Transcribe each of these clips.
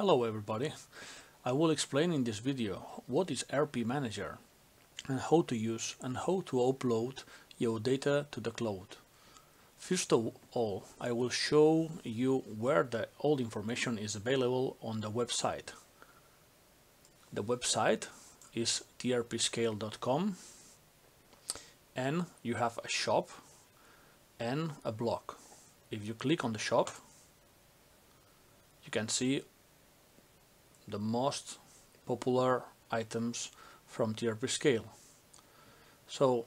Hello everybody. I will explain in this video what is RP Manager and how to use and how to upload your data to the cloud. First of all, I will show you where the all information is available on the website. The website is trpscale.com and you have a shop and a blog. If you click on the shop, you can see the most popular items from TRP scale. So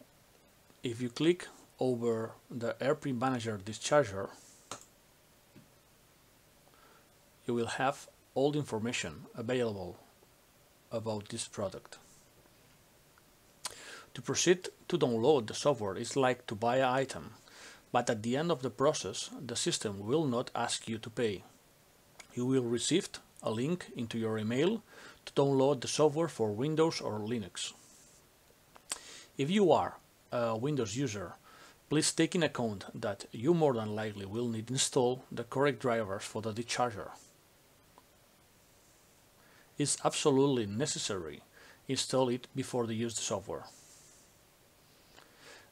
if you click over the RP Manager Discharger, you will have all the information available about this product. To proceed to download the software is like to buy an item, but at the end of the process the system will not ask you to pay. You will receive a link into your email to download the software for Windows or Linux. If you are a Windows user, please take in account that you more than likely will need to install the correct drivers for the discharger. It's absolutely necessary install it before you use the software.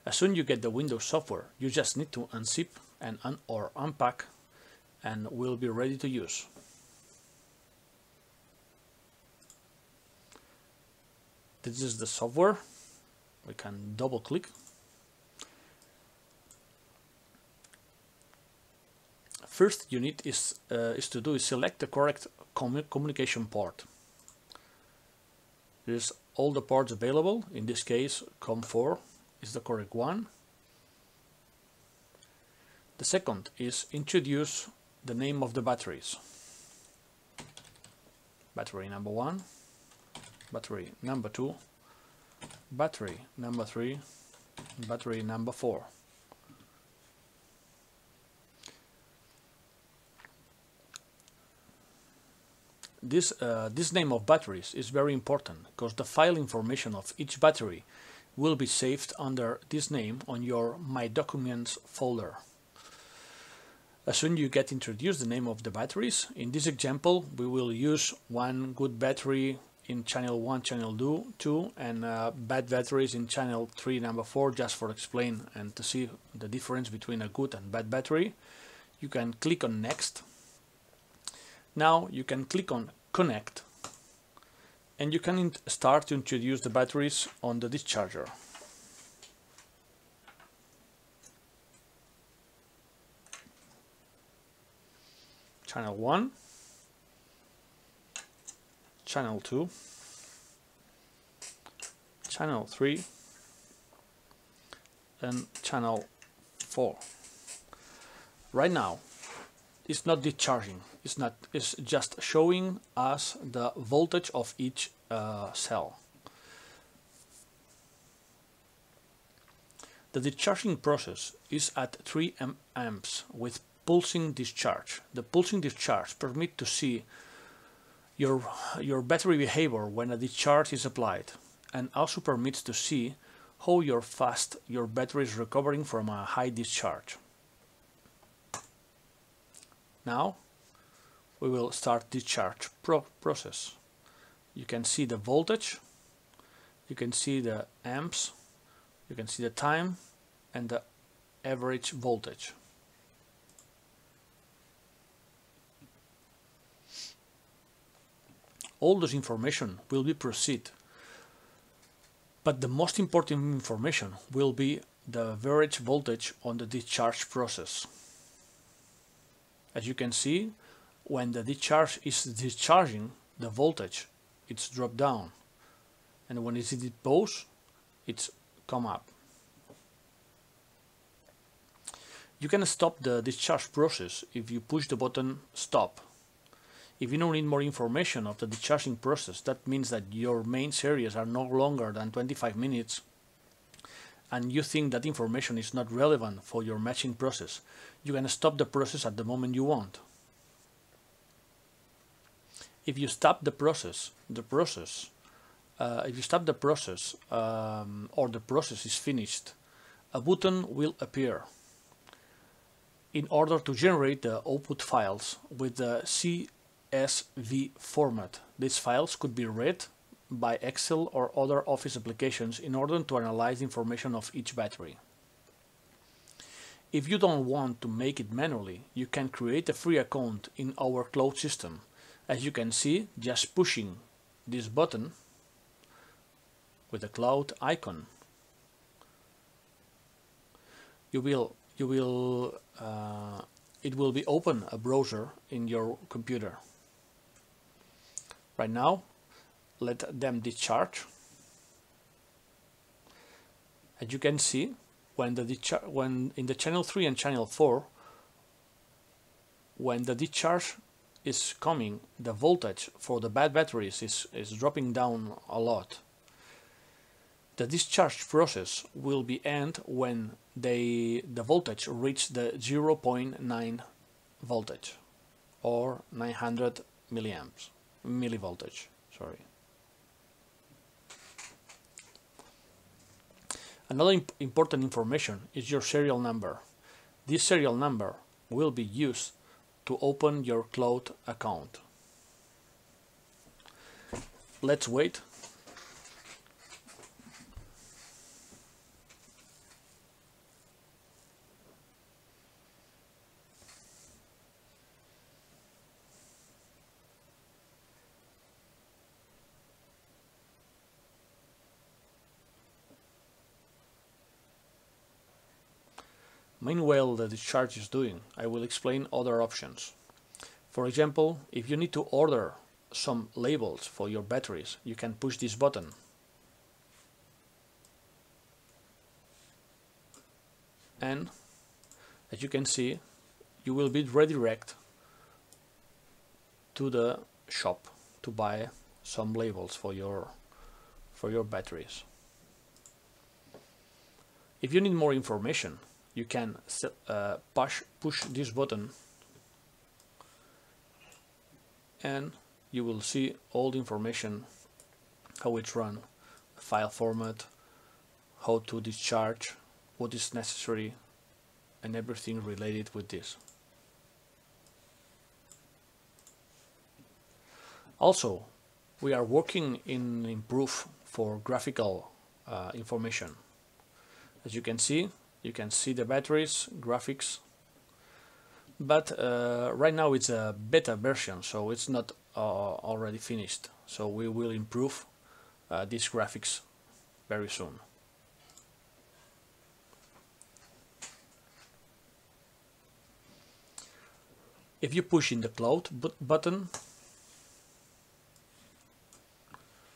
As soon you get the Windows software, you just need to unzip and un or unpack and will be ready to use. This is the software. We can double click. First you need is, uh, is to do is select the correct commu communication port. There's all the ports available. In this case, COM4 is the correct one. The second is introduce the name of the batteries. Battery number one, battery number two, battery number three, battery number four. This, uh, this name of batteries is very important because the file information of each battery will be saved under this name on your My Documents folder. As soon you get introduced the name of the batteries, in this example we will use one good battery in channel 1, channel 2 two and uh, bad batteries in channel 3, number 4 just for explain and to see the difference between a good and bad battery. You can click on next. Now you can click on connect and you can start to introduce the batteries on the discharger. Channel 1 channel 2 channel 3 and channel 4 right now it's not discharging. It's not it's just showing us the voltage of each uh, cell. The discharging process is at 3 amps with pulsing discharge. The pulsing discharge permit to see your, your battery behavior when a discharge is applied and also permits to see how your fast your battery is recovering from a high discharge. Now we will start discharge pro process. You can see the voltage, you can see the amps, you can see the time and the average voltage. All this information will be proceed. But the most important information will be the average voltage on the discharge process. As you can see when the discharge is discharging the voltage it's dropped down. And when it's pause it's come up. You can stop the discharge process if you push the button stop if you don't need more information of the discharging process, that means that your main series are no longer than 25 minutes and you think that information is not relevant for your matching process, you can stop the process at the moment you want. If you stop the process, the process, uh, if you stop the process um, or the process is finished, a button will appear in order to generate the output files with the C CSV format. These files could be read by Excel or other Office applications in order to analyze information of each battery. If you don't want to make it manually, you can create a free account in our cloud system. As you can see, just pushing this button with the cloud icon, you will you will uh, it will be open a browser in your computer. Right now, let them discharge. As you can see, when the when in the channel 3 and channel 4, when the discharge is coming, the voltage for the bad batteries is, is dropping down a lot. The discharge process will be end when they, the voltage reach the 0.9 voltage or 900 milliamps, millivoltage, sorry. Another imp important information is your serial number. This serial number will be used to open your cloud account. Let's wait Meanwhile the discharge is doing, I will explain other options. For example, if you need to order some labels for your batteries, you can push this button. And as you can see, you will be redirected to the shop to buy some labels for your for your batteries. If you need more information, you can uh, push push this button. And you will see all the information how it's run file format how to discharge what is necessary and everything related with this. Also we are working in improve for graphical uh, information. As you can see you can see the batteries graphics. But uh, right now it's a beta version so it's not uh, already finished. So we will improve uh, these graphics very soon. If you push in the cloud button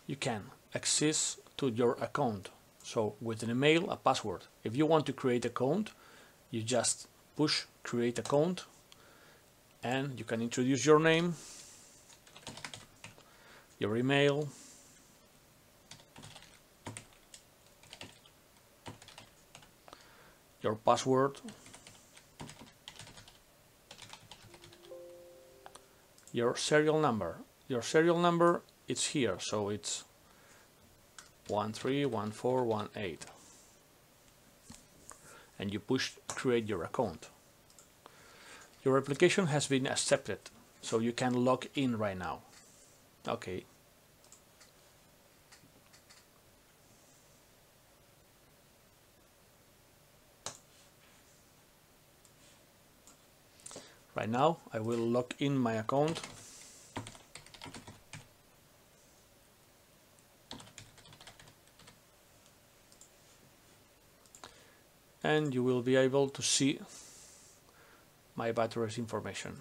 you can access to your account so with an email, a password. If you want to create a account, you just push create account and you can introduce your name, your email, your password, your serial number. Your serial number is here, so it's 131418 and you push create your account. Your application has been accepted so you can log in right now. Okay. Right now I will log in my account and you will be able to see my batteries information.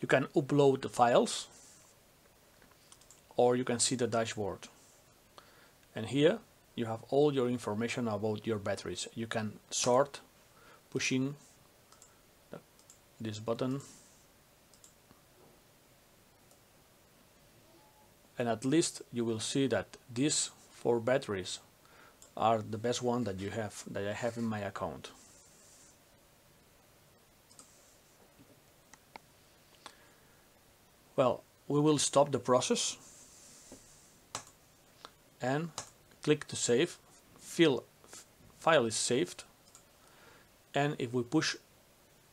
You can upload the files or you can see the dashboard and here you have all your information about your batteries. You can sort pushing this button and at least you will see that these four batteries are the best one that you have that I have in my account. Well, we will stop the process and click to save. File, file is saved and if we push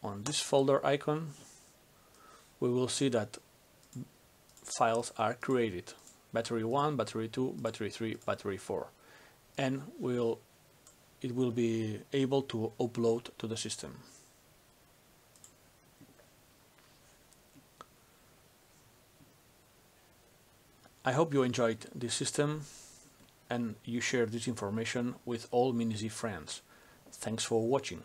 on this folder icon we will see that files are created battery 1 battery 2 battery 3 battery 4 and will it will be able to upload to the system I hope you enjoyed this system and you share this information with all MiniZ friends. Thanks for watching.